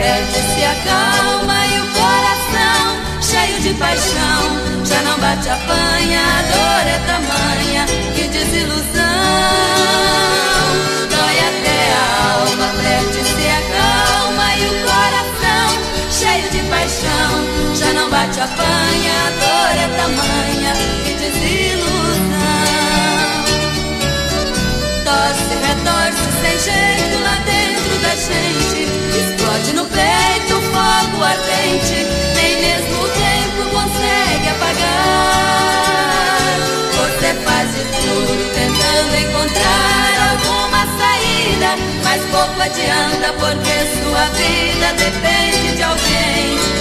perde-se a calma e o coração cheio de paixão já não bate a panha, a dor é tamanha, já não bate a panha, a dor é tamanha, que desilusão. Torce, retorce sem jeito lá dentro da gente, explode no peito um fogo ardente, nem mesmo o tempo consegue apagar. Você faz de tudo tentando encontrar alguma saída, mas pouco adianta porque sua vida depende de alguém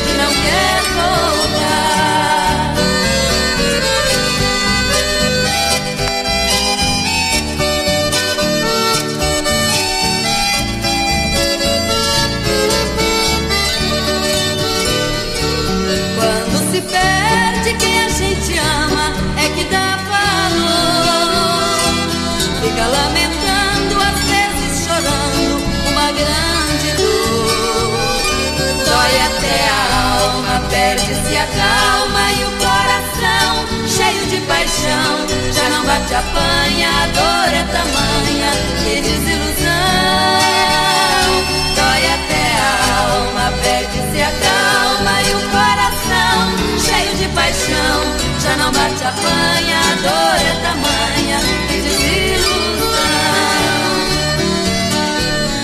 se perde quem a gente ama é que dá valor. Fica lamentando, às vezes chorando, uma grande dor. Dói até a alma, perde-se a calma e o coração cheio de paixão já não bate a panha, a dor é tamanha, que desilusão. Bate a a dor é tamanha, que desilusão.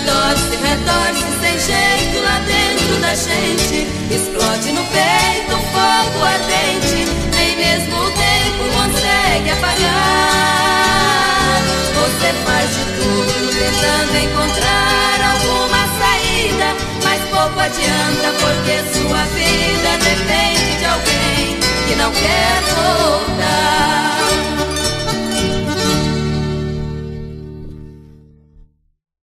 Torce, retorce sem jeito lá dentro da gente, explode no peito